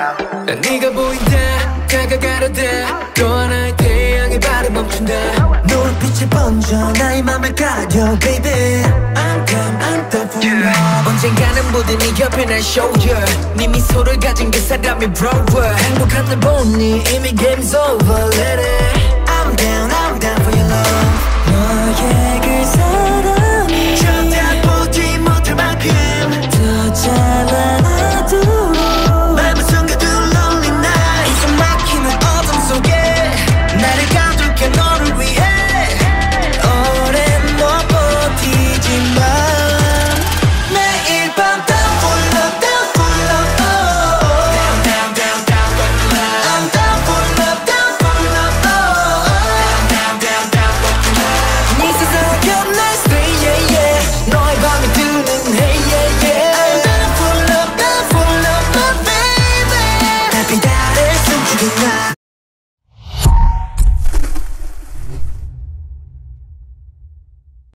네가 보인다 다가가려대 또 하나의 태양의 발을 멈춘다 노을빛이 번져 나의 맘을 가려 baby I'm calm I'm thoughtful yeah. 언젠가는 모두 네 옆에 날 shoulder 네 미소를 가진 그 사람이 brower 행복한 날 보니 이미 game's over let it I'm down I'm down for your love 너의 tonight.